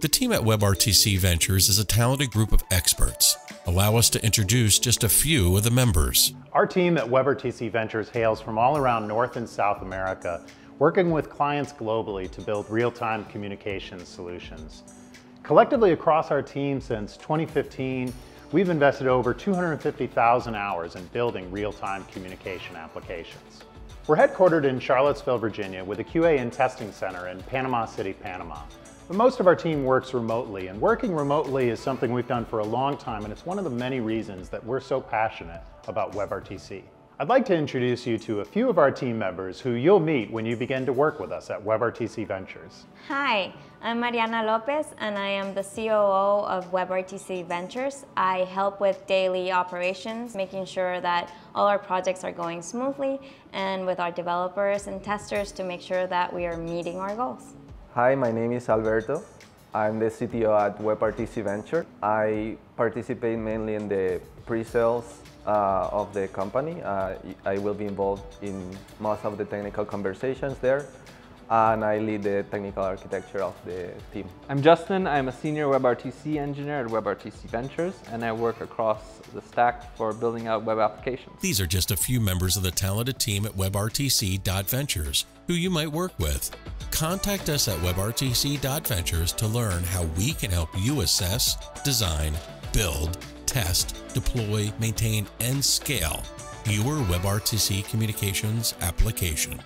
The team at WebRTC Ventures is a talented group of experts. Allow us to introduce just a few of the members. Our team at WebRTC Ventures hails from all around North and South America, working with clients globally to build real-time communication solutions. Collectively across our team since 2015, we've invested over 250,000 hours in building real-time communication applications. We're headquartered in Charlottesville, Virginia with a QA and testing center in Panama City, Panama. But most of our team works remotely, and working remotely is something we've done for a long time, and it's one of the many reasons that we're so passionate about WebRTC. I'd like to introduce you to a few of our team members who you'll meet when you begin to work with us at WebRTC Ventures. Hi, I'm Mariana Lopez and I am the COO of WebRTC Ventures. I help with daily operations, making sure that all our projects are going smoothly and with our developers and testers to make sure that we are meeting our goals. Hi, my name is Alberto. I'm the CTO at WebRTC Venture. I participate mainly in the pre-sales uh, of the company. Uh, I will be involved in most of the technical conversations there and I lead the technical architecture of the team. I'm Justin. I'm a senior WebRTC engineer at WebRTC Ventures, and I work across the stack for building out web applications. These are just a few members of the talented team at WebRTC.Ventures who you might work with. Contact us at WebRTC.Ventures to learn how we can help you assess, design, build, test, deploy, maintain, and scale your WebRTC communications application.